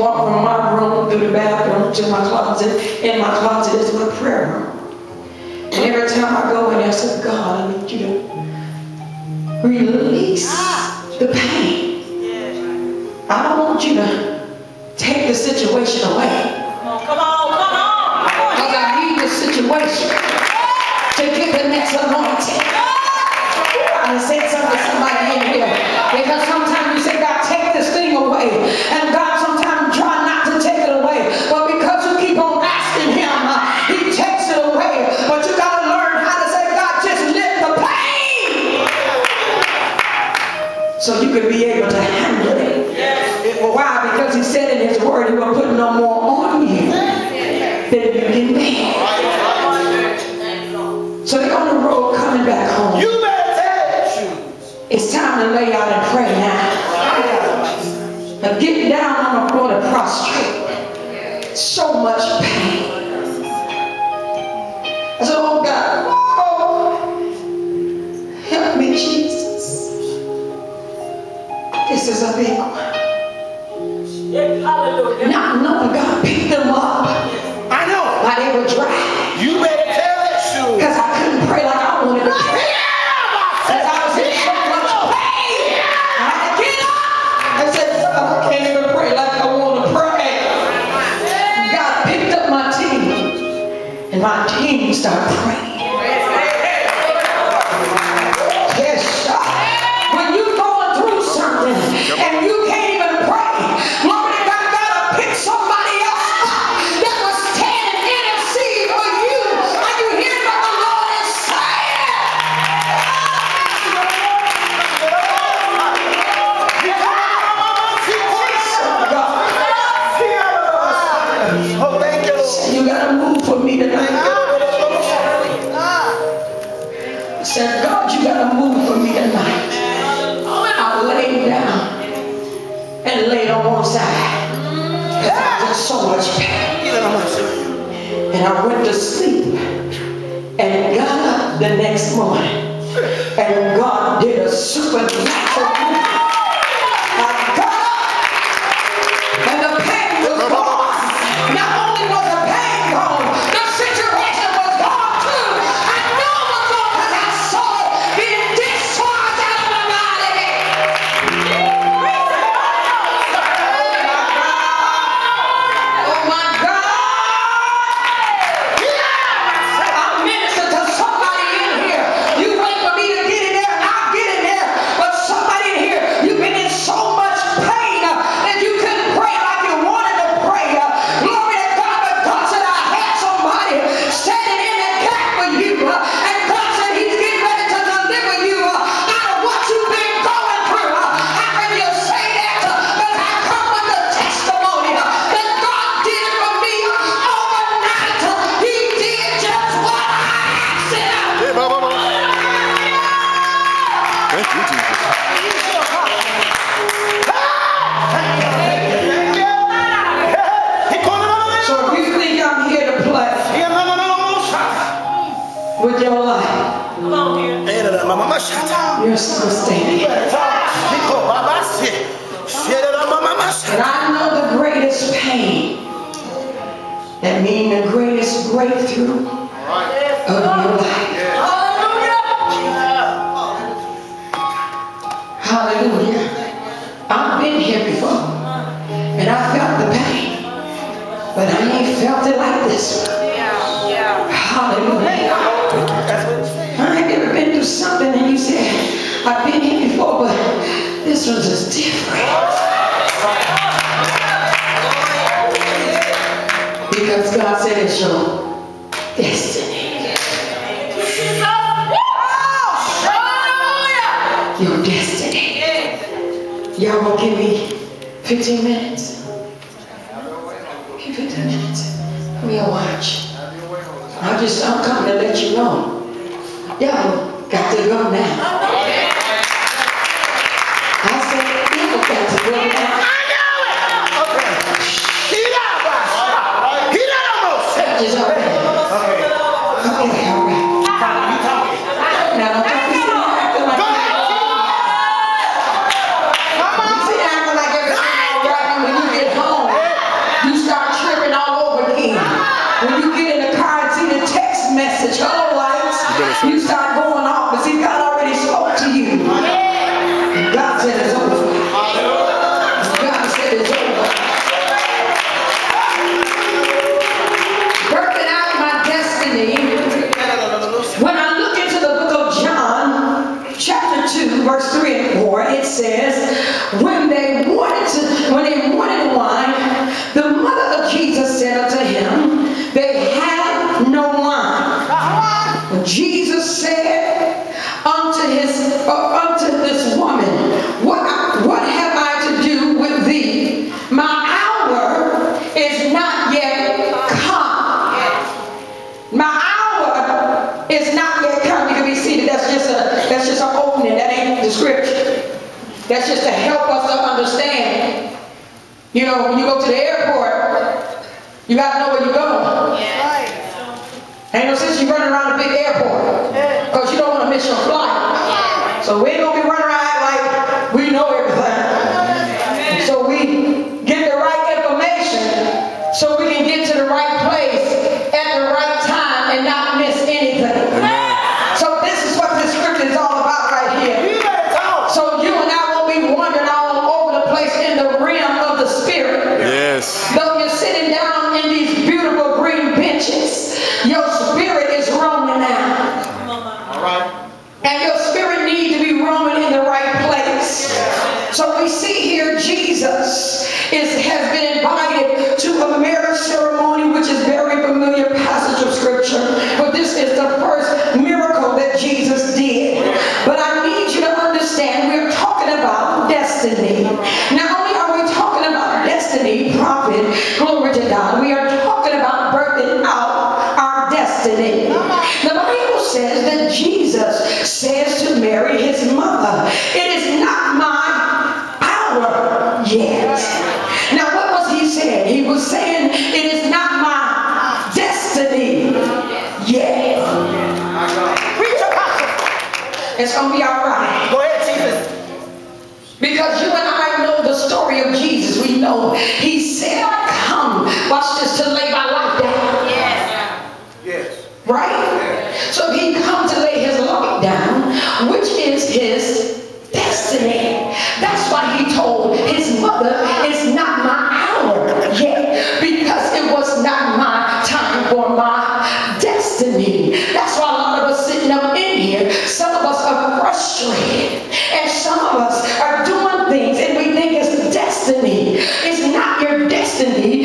walk from my room through the bathroom to my closet, and my closet is my prayer room. And every time I go in there, I say, God, I need you to release the pain. I don't want you to take the situation away. so you can be able to handle it. Yes. Why? Because he said in his word, he will put no more on you than you can bear. So they're on the road coming back home. You better It's time to lay out and pray now. Now get down on the floor to prostrate. So much pain. and I went to sleep. And got up the next morning. And God did a supernatural You're so standing. And I know the greatest pain. That means the greatest breakthrough of your life. Hallelujah. I've been here before. And I felt the pain. But I ain't felt it like this. Hallelujah something and you said, I've been here before, but this was just different. Because God said it's your destiny. Your destiny. Y'all gonna give me 15 minutes? 15 minutes. We'll watch. I just, I'm coming to let you know. Y'all Kata. says, when they wanted to, when they wanted wine, the mother of Jesus said unto him, They have no wine. Jesus said unto his uh, unto this woman, What what have That's just to help us to understand. You know, when you go to the airport, you got to know where you're going. Yeah. Right. Ain't no sense you running around a big airport because you don't want to miss your flight. So we ain't going to be running we see here Jesus is, has been invited to a marriage ceremony, which is a very familiar passage of Scripture. But this is the first miracle that Jesus It's going to be all right. Go ahead, Jesus. Because you and I know the story of Jesus. We know he said, "I come, watch this, to lay my life down. Yes. Yes. Right? Yes. So he come to lay his life down, which is his frustrated. And some of us are doing things and we think it's destiny. It's not your destiny.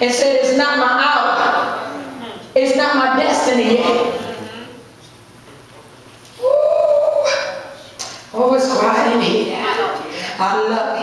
and said, it's not my hour. It's not my destiny yet. Ooh. Oh, it's quiet in here. I love